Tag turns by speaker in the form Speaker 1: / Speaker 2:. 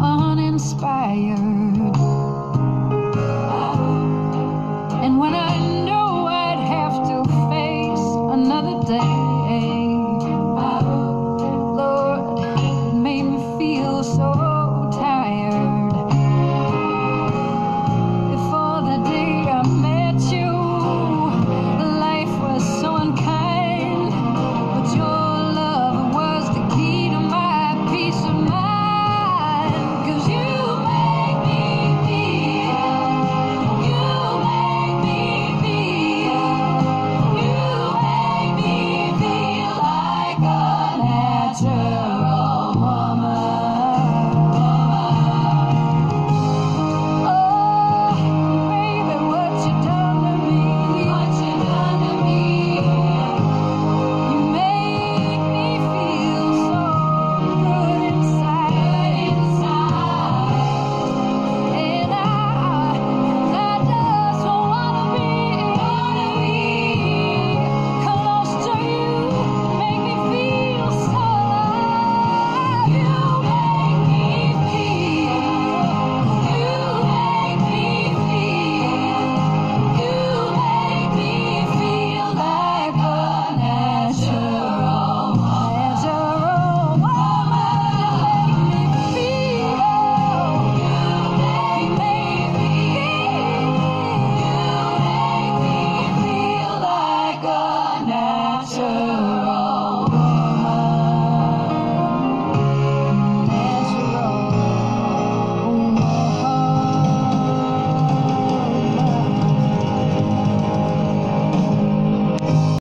Speaker 1: uninspired. Oh.